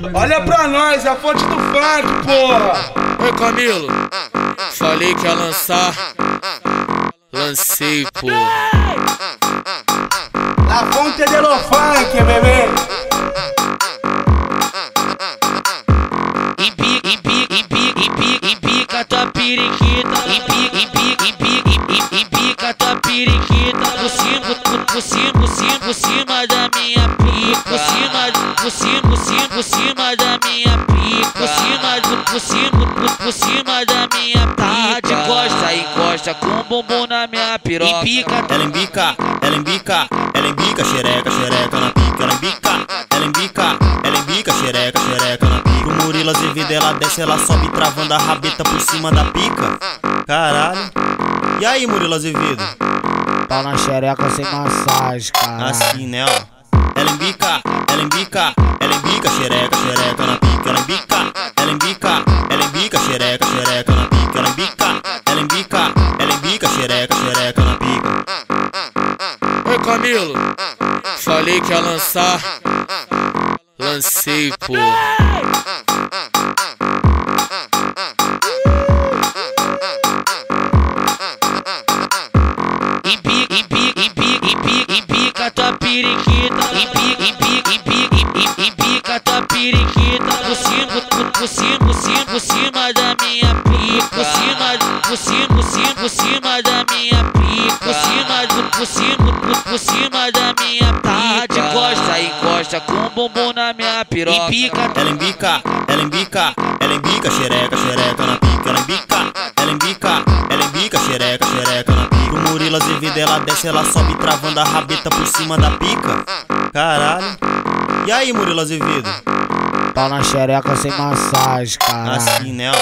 Olha pra nós, é a fonte do funk, porra! Oi Camilo, falei que ia lançar, lancei, porra. A fonte é do funk, bebê! Empica, empica, empica, empica, empica tua periquita. Empica, empica, empica, empica tua periquita. Por cima, por, por cima, por cima, por cima da minha pica. Por cima, por cima, por cima, da minha pica. Por cima, por, por cima, por, por cima da minha pica. De costa, encosta com o bumbum na minha piroca. Empica, Ela embica, ela embica, ela embica, xereca, xereca na pica. Ela embica, ela embica, ela embica, xereca, xereca na pica. O Murilo Azevedo, ela desce, ela sobe travando a rabeta por cima da pica. Caralho. E aí, Murilo Azevedo? Pau na xereca sem massagem, cara. Assim, né, ó. Ela embica, ela embica, ela embica, xereca, xereca na pica. Ela embica, ela embica, ela embica, xereca, xereca na pica. Ela embica, ela embica, ela embica, xereca, xereca na pica. Oi Camilo, falei que ia lançar, lancei, porra. Por, cima, por cima, por cima da minha pica. Por cima, por cima, por cima, por cima da minha pica. Por cima, por, por cima, por, por cima da minha pica. De costa, encosta com o bumbum na minha piroca. Empica, Ela embica, ela embica, ela embica, xereca, xereca na pica. Ela embica, ela embica, ela embica, xereca, xereca na pica. O Murilo Azevedo, ela desce, ela sobe travando a rabeta por cima da pica. Caralho. E aí, Murilo Azevedo? Pau na xereca sem massagem, cara. Assim, né, ó.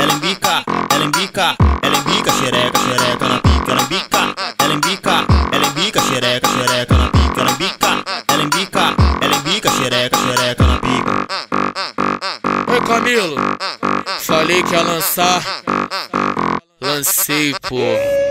Ela embica, ela embica, ela embica, xereca, xereca na pica. Ela embica, ela embica, ela embica, xereca, xereca na pica. Ela embica, ela embica, ela embica, xereca, xereca na pica. Oi Camilo, falei que ia lançar, lancei, porra.